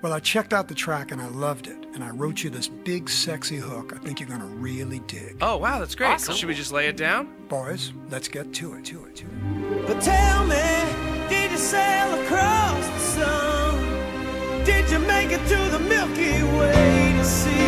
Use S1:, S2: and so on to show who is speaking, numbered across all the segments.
S1: Well, I checked out the track and I loved it. And I wrote you this big, sexy hook I think you're going to really dig.
S2: Oh, wow, that's great.
S3: Awesome.
S2: So should we just lay it down?
S1: Boys, let's get to it, to it, to it.
S4: But tell me, did you sail across the sun? Did you make it to the Milky Way to see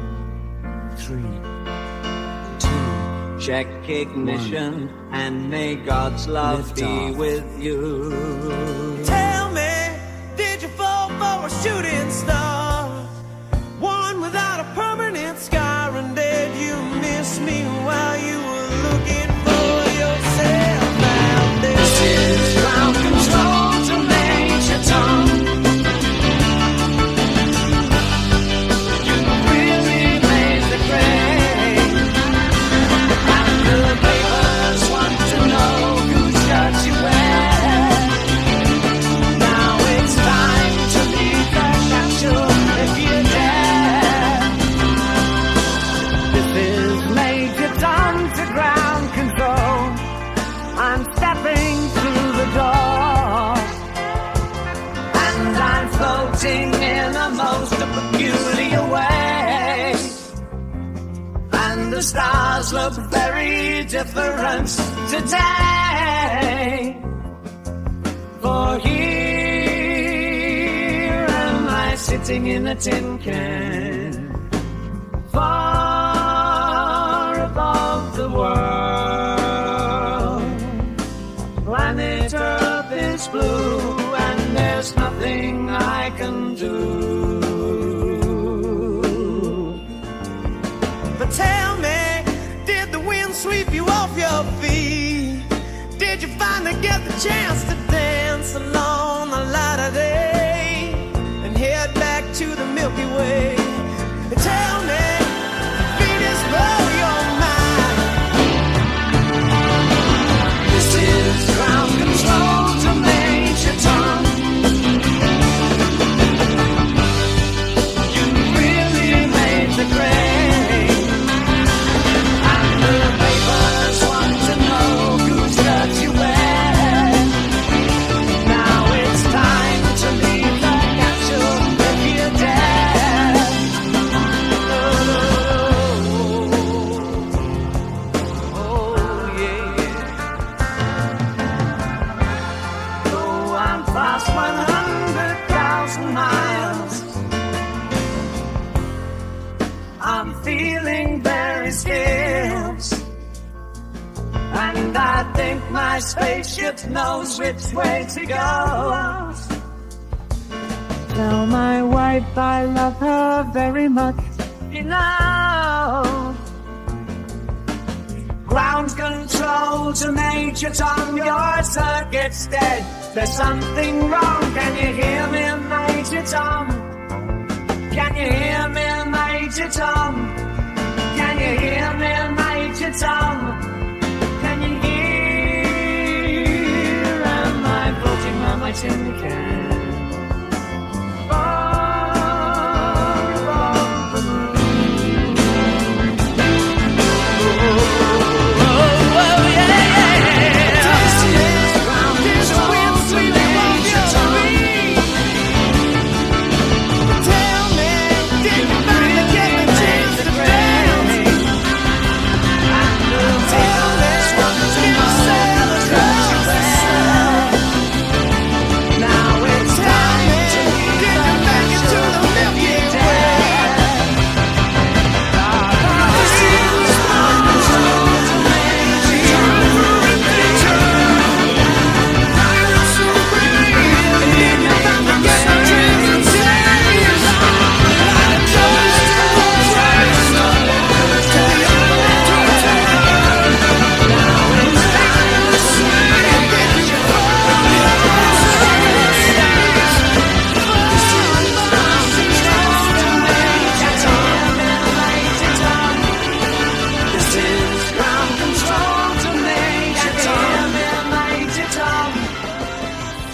S5: Three, two, check ignition and may God's love be with you.
S4: Tell me, did you fall for a shooting star?
S5: I'm in a most peculiar way. And the stars look very different today. For here am I sitting in a tin can. I can do.
S4: But tell me, did the wind sweep you off your feet? Did you finally get the chance to dance along the light of day and head back to the Milky Way? Tell me,
S5: very. And I think my spaceship knows which way to go. Tell my wife I love her very much. Know. Ground control to Major Tom, your circuit's dead. There's something wrong. Can you hear me, Major Tom? Can you hear me, Major Tom? Floating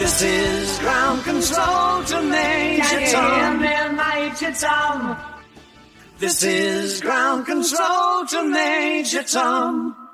S5: This is ground control to Major Tom. Major Tom. This is ground control to Major Tom.